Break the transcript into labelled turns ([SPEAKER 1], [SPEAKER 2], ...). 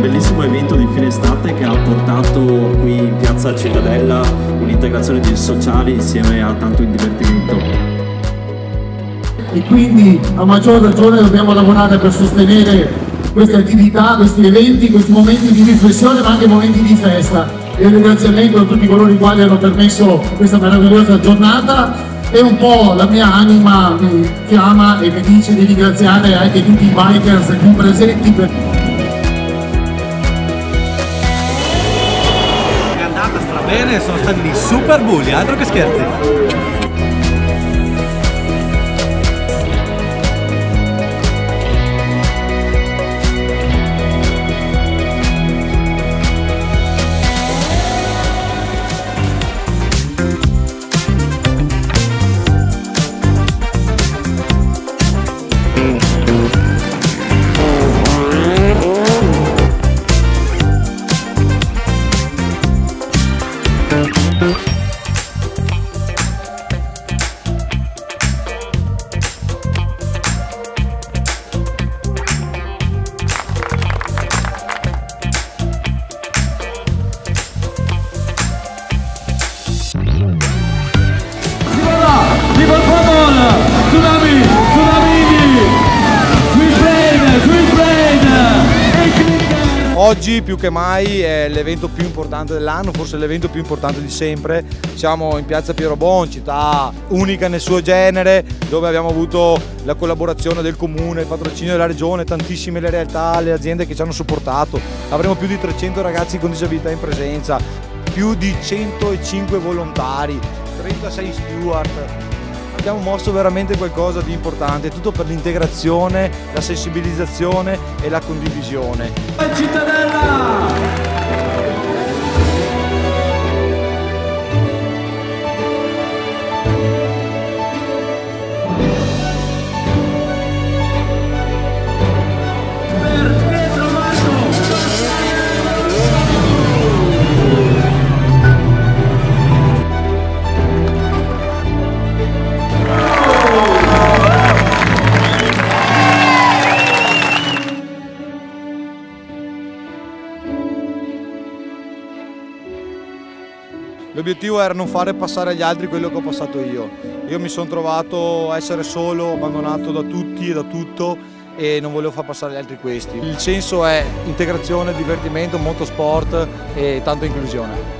[SPEAKER 1] bellissimo evento di fine estate che ha portato qui in piazza Cittadella un'integrazione di sociali insieme a tanto divertimento.
[SPEAKER 2] E quindi a maggior ragione dobbiamo lavorare per sostenere queste attività, questi eventi, questi momenti di riflessione ma anche momenti di festa. E un ringraziamento a tutti coloro i quali hanno permesso questa meravigliosa giornata e un po' la mia anima mi chiama e mi dice di ringraziare anche tutti i bikers qui presenti. Per...
[SPEAKER 3] strabene, sono stati dei super bulli, altro che scherzi.
[SPEAKER 4] Oggi più che mai è l'evento più importante dell'anno, forse l'evento più importante di sempre. Siamo in piazza Piero Bon, città unica nel suo genere, dove abbiamo avuto la collaborazione del comune, il patrocinio della regione, tantissime le realtà, le aziende che ci hanno supportato. Avremo più di 300 ragazzi con disabilità in presenza, più di 105 volontari, 36 steward, abbiamo mosso veramente qualcosa di importante, tutto per l'integrazione, la sensibilizzazione e la condivisione.
[SPEAKER 1] Cittadella!
[SPEAKER 4] L'obiettivo era non fare passare agli altri quello che ho passato io. Io mi sono trovato a essere solo, abbandonato da tutti e da tutto e non volevo far passare agli altri questi. Il senso è integrazione, divertimento, motorsport e tanta inclusione.